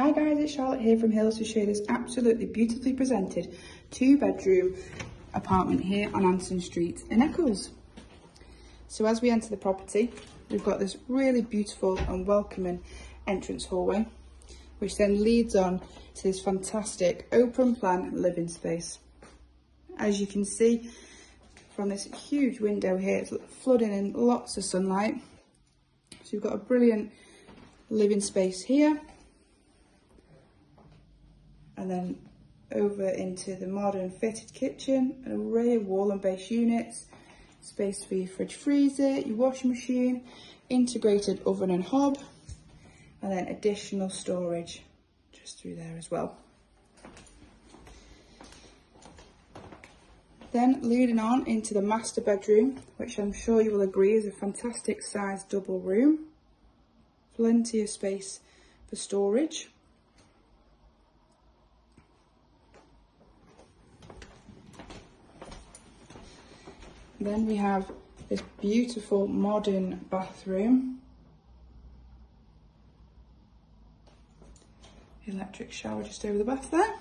Hi guys, it's Charlotte here from Hills to show this absolutely beautifully presented two bedroom apartment here on Anson Street in Eccles. So as we enter the property, we've got this really beautiful and welcoming entrance hallway, which then leads on to this fantastic open plan living space. As you can see from this huge window here, it's flooding in lots of sunlight. So you've got a brilliant living space here and then over into the modern fitted kitchen, an array of wall and base units, space for your fridge freezer, your washing machine, integrated oven and hob, and then additional storage just through there as well. Then leading on into the master bedroom, which I'm sure you will agree is a fantastic size double room. Plenty of space for storage. Then we have this beautiful modern bathroom. Electric shower just over the bath there.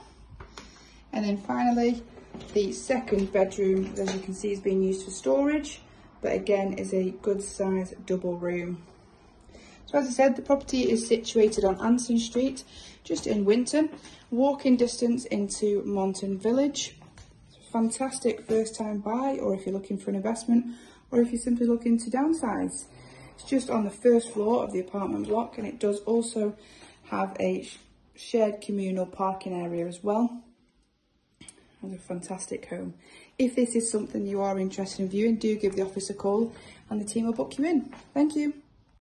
And then finally, the second bedroom, as you can see, is being used for storage, but again is a good size double room. So as I said, the property is situated on Anson Street, just in Winton, walking distance into Monton Village fantastic first time buy or if you're looking for an investment or if you're simply looking to downsize. It's just on the first floor of the apartment block and it does also have a shared communal parking area as well. It's a fantastic home. If this is something you are interested in viewing, do give the office a call and the team will book you in. Thank you.